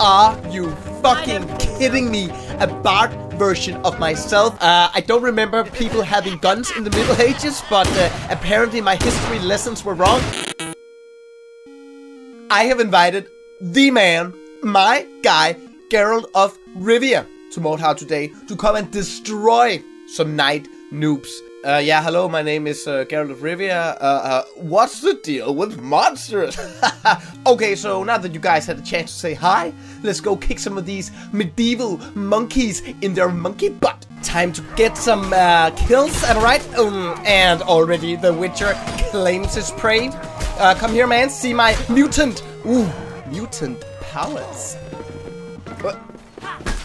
Are you fucking kidding me? A Bard version of myself. Uh, I don't remember people having guns in the Middle Ages, but uh, apparently my history lessons were wrong. I have invited the man, my guy, Geralt of Rivia, to Mordhau today to come and destroy some knight noobs. Uh, yeah, hello, my name is uh, Geralt of Rivia. Uh, uh, what's the deal with monsters? okay, so now that you guys had a chance to say hi, let's go kick some of these medieval monkeys in their monkey butt. Time to get some uh, kills, I right? Um, and already the Witcher claims his prey. Uh, come here, man, see my mutant, ooh, mutant powers.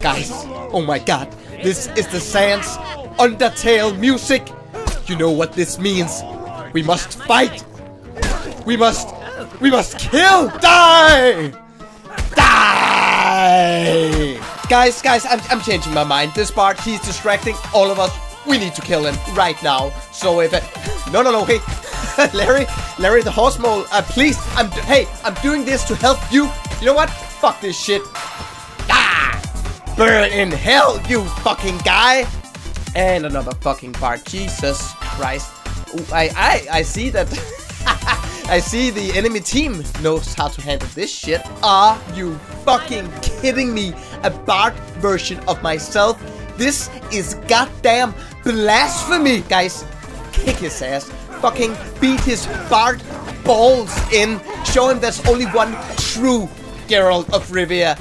guys. Oh my God, this is the Sans Undertale music. You know what this means? We must fight. We must. We must kill. Die. Die. Guys, guys, I'm, I'm changing my mind. This part, he's distracting all of us. We need to kill him right now. So if it... No, no, no, hey. Larry, Larry the horse mole, uh, please. I'm... Hey, I'm doing this to help you. You know what? Fuck this shit. Burn in hell, you fucking guy. And another fucking part. Jesus Christ. Ooh, I, I, I see that... I see the enemy team knows how to handle this shit. Are you fucking kidding me? A Bard version of myself? This is goddamn blasphemy! Guys, kick his ass. Fucking beat his Bard balls in. Show him there's only one true Geralt of Rivia.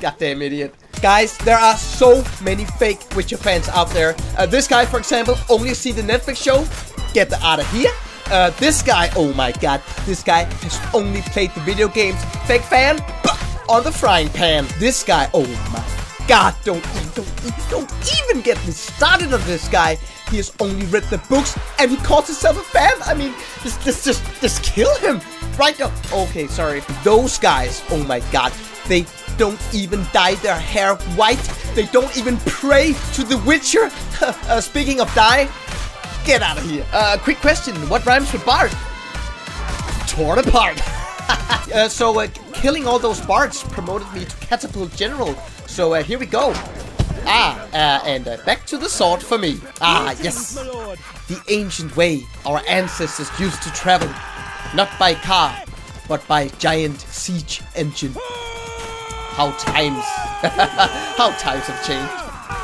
Goddamn idiot. Guys, there are so many fake Witcher fans out there. Uh, this guy, for example, only see the Netflix show. Get the out of here. Uh, this guy, oh my god, this guy has only played the video games. Fake fan, on the frying pan. This guy, oh my god, don't, don't, don't even get me started on this guy. He has only read the books and he calls himself a fan. I mean, just, just, just, just kill him right now. Okay, sorry. Those guys, oh my god, they don't even dye their hair white. They don't even pray to the Witcher. uh, speaking of dye, get out of here. Uh, quick question, what rhymes with Bard? Torn apart. uh, so, uh, killing all those bards promoted me to Catapult General. So, uh, here we go. Ah, uh, and uh, back to the sword for me. Ah, yes. The ancient way our ancestors used to travel. Not by car, but by giant siege engine. How times... How times have changed.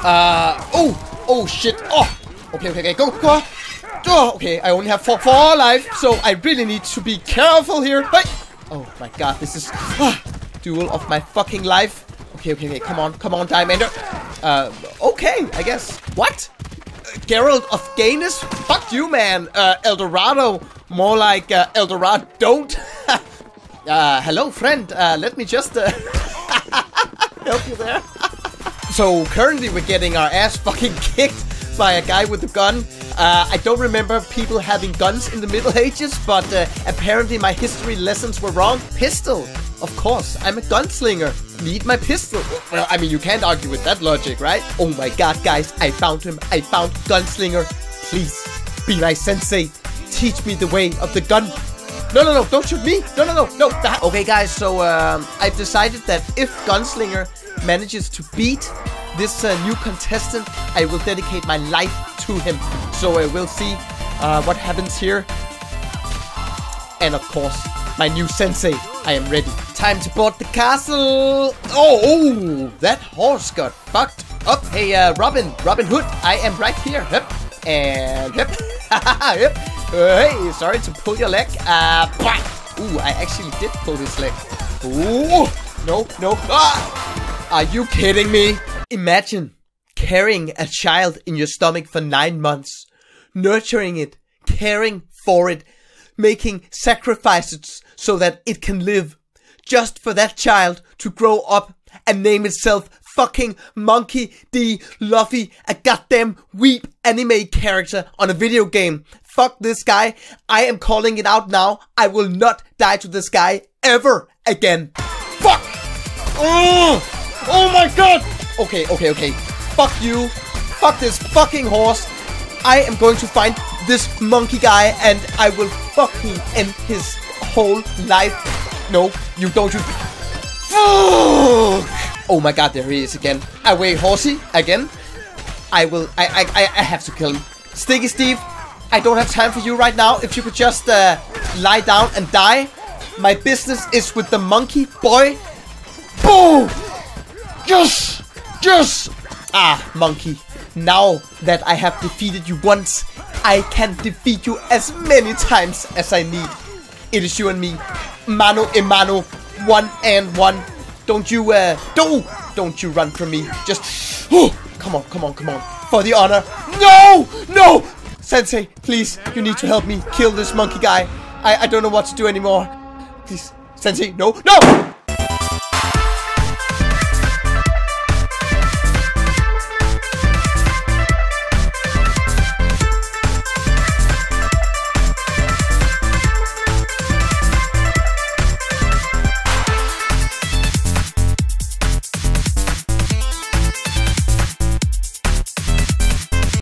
Uh, oh! Oh, shit. Oh! Okay, okay, okay. Go, go! Oh, okay, I only have four, four life, so I really need to be careful here. Hey! Oh my god, this is... Ah, duel of my fucking life. Okay, okay, okay. Come on, come on, Diamender. Uh, okay, I guess. What? Uh, Geralt of Ganis? Fuck you, man. Uh, Eldorado. More like uh, Eldorado don't. uh, hello, friend. Uh, let me just uh, help you there. so currently we're getting our ass fucking kicked by a guy with a gun. Uh, I don't remember people having guns in the Middle Ages, but uh, apparently my history lessons were wrong. Pistol, of course. I'm a gunslinger. Need my pistol. Well, I mean, you can't argue with that logic, right? Oh my god, guys, I found him. I found Gunslinger. Please, be my sensei. Teach me the way of the gun. No, no, no, don't shoot me. No, no, no, no. That. Okay, guys, so um, I've decided that if Gunslinger manages to beat this uh, new contestant, I will dedicate my life to him. So uh, we'll see uh, what happens here. And of course, my new sensei. I am ready. Time to board the castle. Oh, oh that horse got fucked up. Hey, uh, Robin, Robin Hood, I am right here. Hip, and hip, hip. Hey, sorry to pull your leg. Uh, Ooh, I actually did pull his leg. Ooh, no, no. Ah! Are you kidding me? Imagine carrying a child in your stomach for nine months, nurturing it, caring for it, making sacrifices so that it can live, just for that child to grow up and name itself fucking Monkey D. Luffy, a goddamn weep anime character on a video game. Fuck this guy. I am calling it out now. I will not die to this guy ever again. Fuck! Oh, oh my god! Okay, okay, okay. Fuck you. Fuck this fucking horse. I am going to find this monkey guy and I will fucking end his whole life. No, you don't you. Fuck! Oh my god, there he is again. I wait, horsey again. I will. I, I, I, I have to kill him. Sticky Steve, I don't have time for you right now. If you could just uh, lie down and die. My business is with the monkey boy. Boom! Yes! Yes! Ah, monkey. Now that I have defeated you once, I can defeat you as many times as I need. It is you and me. Mano a mano. One and one. Don't you, uh, don't, don't you run from me. Just, oh, come on, come on, come on. For the honor. No! No! Sensei, please, you need to help me kill this monkey guy. I, I don't know what to do anymore. Please, Sensei, no, no!